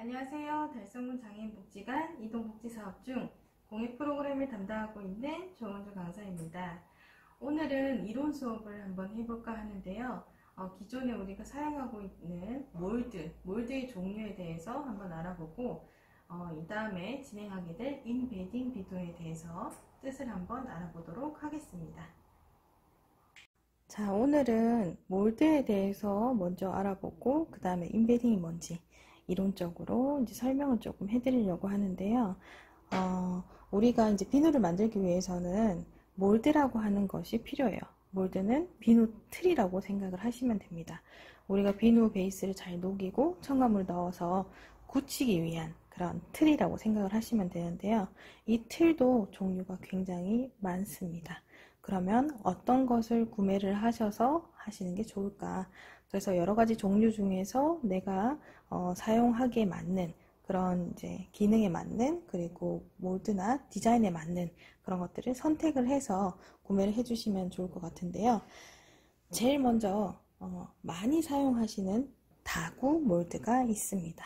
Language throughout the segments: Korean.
안녕하세요. 달성군 장애인 복지관 이동복지사업 중 공익 프로그램을 담당하고 있는 조은주 강사입니다. 오늘은 이론 수업을 한번 해볼까 하는데요. 어, 기존에 우리가 사용하고 있는 몰드, 몰드의 종류에 대해서 한번 알아보고 어, 이 다음에 진행하게 될 인베딩 비도에 대해서 뜻을 한번 알아보도록 하겠습니다. 자, 오늘은 몰드에 대해서 먼저 알아보고 그 다음에 인베딩이 뭔지 이론적으로 이제 설명을 조금 해드리려고 하는데요. 어, 우리가 이제 비누를 만들기 위해서는 몰드라고 하는 것이 필요해요. 몰드는 비누 틀이라고 생각을 하시면 됩니다. 우리가 비누 베이스를 잘 녹이고 첨가물 넣어서 굳히기 위한 그런 틀이라고 생각을 하시면 되는데요. 이 틀도 종류가 굉장히 많습니다. 그러면 어떤 것을 구매를 하셔서 하시는 게 좋을까? 그래서 여러 가지 종류 중에서 내가 어, 사용하기에 맞는 그런 이제 기능에 맞는 그리고 몰드나 디자인에 맞는 그런 것들을 선택을 해서 구매를 해주시면 좋을 것 같은데요. 제일 먼저 어, 많이 사용하시는 다구 몰드가 있습니다.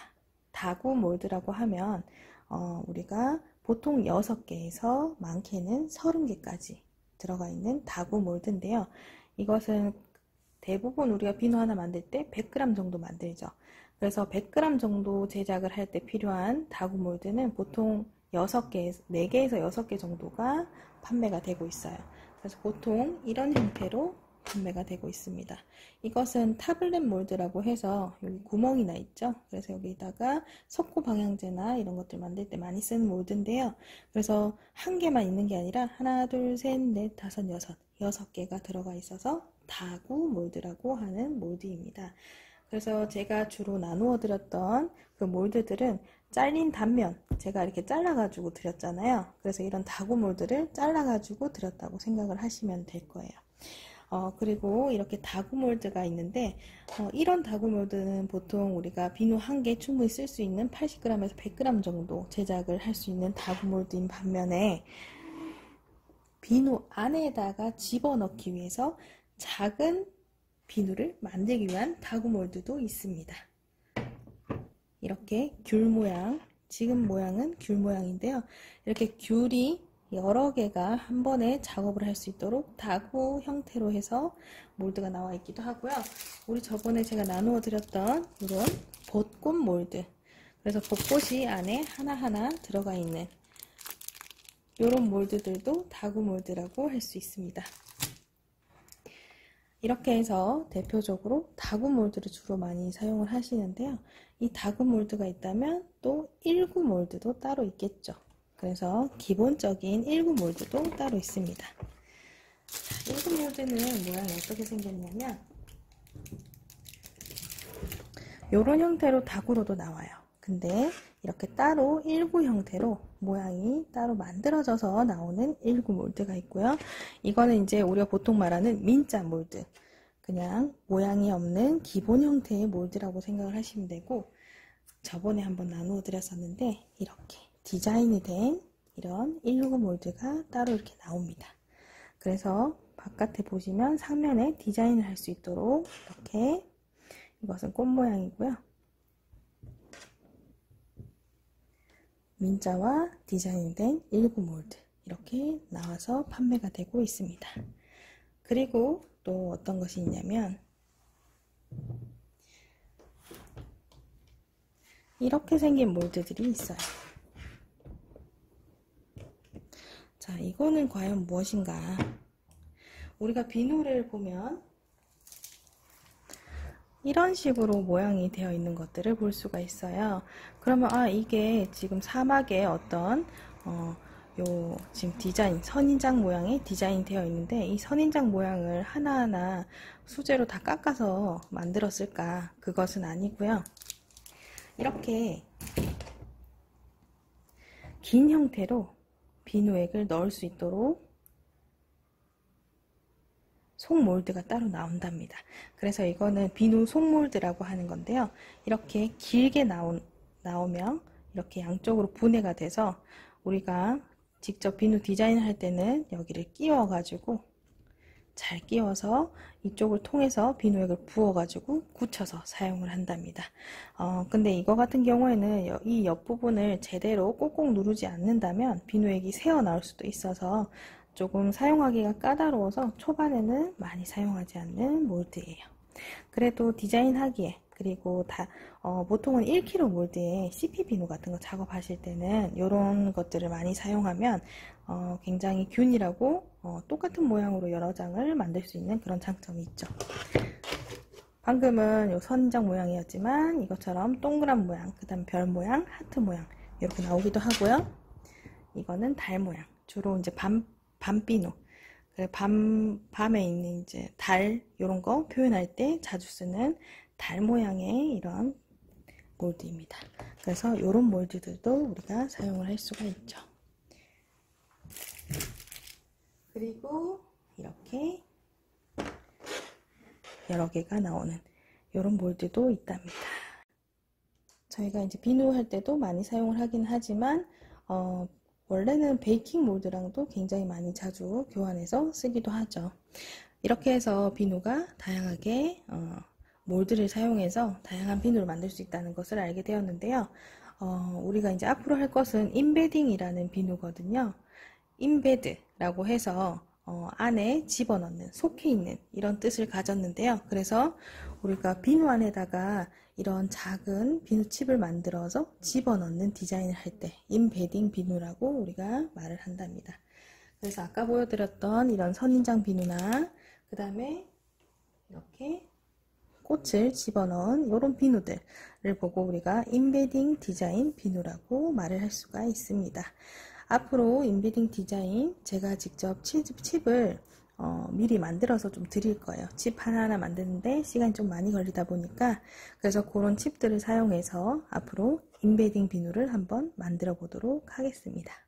다구 몰드라고 하면 어, 우리가 보통 6개에서 많게는 30개까지 들어가 있는 다구 몰드인데요. 이것은 대부분 우리가 비누 하나 만들 때 100g 정도 만들죠. 그래서 100g 정도 제작을 할 때 필요한 다구 몰드는 보통 6개, 4개에서 6개 정도가 판매가 되고 있어요. 그래서 보통 이런 형태로 판매가 되고 있습니다. 이것은 타블렛 몰드라고 해서 여기 구멍이 나 있죠. 그래서 여기다가 석고 방향제나 이런 것들 만들 때 많이 쓰는 몰드인데요. 그래서 한 개만 있는 게 아니라 하나, 둘, 셋, 넷, 다섯, 여섯, 여섯 개가 들어가 있어서 다구 몰드라고 하는 몰드입니다. 그래서 제가 주로 나누어 드렸던 그 몰드들은 잘린 단면 제가 이렇게 잘라가지고 드렸잖아요. 그래서 이런 다구 몰드를 잘라가지고 드렸다고 생각을 하시면 될 거예요. 어, 그리고 이렇게 다구 몰드가 있는데 어, 이런 다구 몰드는 보통 우리가 비누 한 개 충분히 쓸 수 있는 80g에서 100g 정도 제작을 할 수 있는 다구 몰드인 반면에 비누 안에다가 집어넣기 위해서 작은 비누를 만들기 위한 다구 몰드도 있습니다. 이렇게 귤 모양, 지금 모양은 귤 모양인데요. 이렇게 귤이 여러 개가 한 번에 작업을 할 수 있도록 다구 형태로 해서 몰드가 나와 있기도 하고요. 우리 저번에 제가 나누어 드렸던 이런 벚꽃 몰드. 그래서 벚꽃이 안에 하나하나 들어가 있는 이런 몰드들도 다구 몰드라고 할 수 있습니다. 이렇게 해서 대표적으로 다구 몰드를 주로 많이 사용을 하시는데요. 이 다구 몰드가 있다면 또 1구 몰드도 따로 있겠죠. 그래서 기본적인 1구 몰드도 따로 있습니다. 1구 몰드는 모양이 어떻게 생겼냐면 이런 형태로 다구로도 나와요. 근데 이렇게 따로 1구 형태로 모양이 따로 만들어져서 나오는 1구 몰드가 있고요. 이거는 이제 우리가 보통 말하는 민자 몰드. 그냥 모양이 없는 기본 형태의 몰드라고 생각을 하시면 되고 저번에 한번 나누어 드렸었는데 이렇게 디자인이 된 이런 1구 몰드가 따로 이렇게 나옵니다. 그래서 바깥에 보시면 상면에 디자인을 할 수 있도록 이렇게 이것은 꽃 모양이고요. 민자와 디자인된 1구 몰드 이렇게 나와서 판매가 되고 있습니다. 그리고 또 어떤 것이 있냐면 이렇게 생긴 몰드들이 있어요. 자, 이거는 과연 무엇인가? 우리가 비누를 보면 이런 식으로 모양이 되어 있는 것들을 볼 수가 있어요. 그러면 아 이게 지금 사막의 어떤 어, 요 지금 디자인 선인장 모양의 디자인 되어 있는데 이 선인장 모양을 하나하나 수제로 다 깎아서 만들었을까 그것은 아니고요. 이렇게 긴 형태로 비누액을 넣을 수 있도록 속몰드가 따로 나온답니다. 그래서 이거는 비누 속몰드라고 하는 건데요. 이렇게 길게 나온, 나오면 이렇게 양쪽으로 분해가 돼서 우리가 직접 비누 디자인을 할 때는 여기를 끼워 가지고 잘 끼워서 이쪽을 통해서 비누액을 부어가지고 굳혀서 사용을 한답니다. 어, 근데 이거 같은 경우에는 이 옆부분을 제대로 꼭꼭 누르지 않는다면 비누액이 새어 나올 수도 있어서 조금 사용하기가 까다로워서 초반에는 많이 사용하지 않는 몰드예요. 그래도 디자인하기에 그리고 다 어, 보통은 1kg 몰드에 CP 비누 같은 거 작업하실 때는 이런 것들을 많이 사용하면 어, 굉장히 균일하고 어, 똑같은 모양으로 여러 장을 만들 수 있는 그런 장점이 있죠. 방금은 요 선인장 모양이었지만 이것처럼 동그란 모양, 그 다음 별 모양, 하트 모양 이렇게 나오기도 하고요. 이거는 달 모양, 주로 이제 밤, 밤비누 밤, 밤에 있는 이제 달, 이런 거 표현할 때 자주 쓰는 달 모양의 이런 몰드입니다. 그래서 이런 몰드들도 우리가 사용을 할 수가 있죠. 그리고 이렇게 여러 개가 나오는 이런 몰드도 있답니다. 저희가 이제 비누 할 때도 많이 사용을 하긴 하지만 어, 원래는 베이킹 몰드랑도 굉장히 많이 자주 교환해서 쓰기도 하죠. 이렇게 해서 비누가 다양하게 어, 몰드를 사용해서 다양한 비누를 만들 수 있다는 것을 알게 되었는데요. 어, 우리가 이제 앞으로 할 것은 인베딩이라는 비누거든요. 인베드라고 해서 어, 안에 집어넣는, 속해 있는 이런 뜻을 가졌는데요. 그래서 우리가 비누 안에다가 이런 작은 비누칩을 만들어서 집어넣는 디자인을 할 때 embedding 비누라고 우리가 말을 한답니다. 그래서 아까 보여드렸던 이런 선인장 비누나 그 다음에 이렇게 꽃을 집어넣은 이런 비누들을 보고 우리가 embedding 디자인 비누라고 말을 할 수가 있습니다. 앞으로 embedding 디자인 제가 직접 칩, 칩을 어, 미리 만들어서 좀 드릴 거예요. 칩 하나하나 만드는데 시간이 좀 많이 걸리다 보니까 그래서 그런 칩들을 사용해서 앞으로 인베딩 비누를 한번 만들어 보도록 하겠습니다.